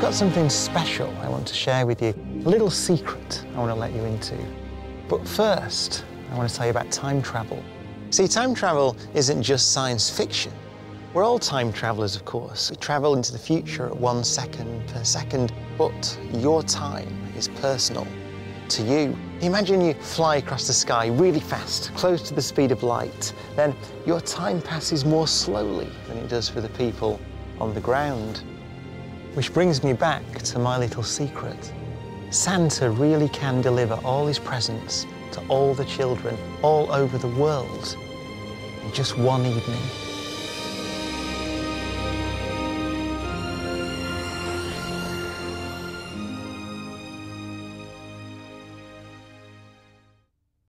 got something special I want to share with you, a little secret I want to let you into. But first, I want to tell you about time travel. See, time travel isn't just science fiction. We're all time travelers, of course. We travel into the future at one second per second, but your time is personal to you. Imagine you fly across the sky really fast, close to the speed of light. Then your time passes more slowly than it does for the people on the ground. Which brings me back to my little secret. Santa really can deliver all his presents to all the children all over the world in just one evening.